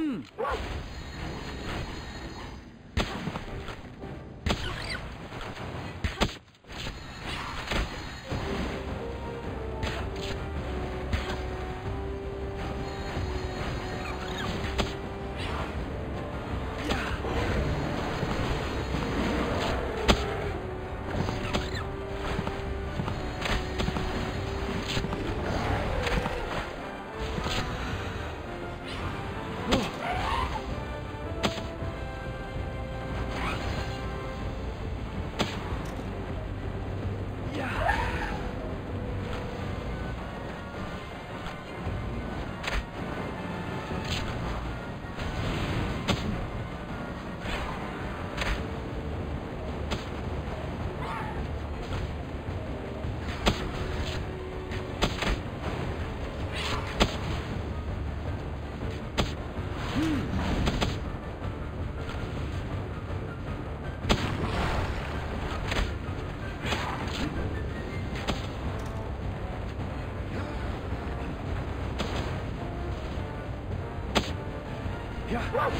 嗯。你看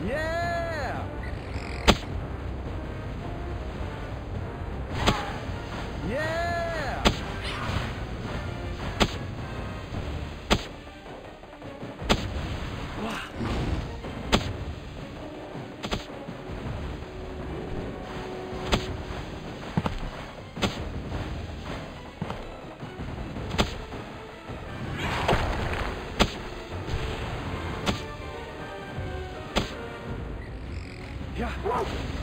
Yeah! Yeah.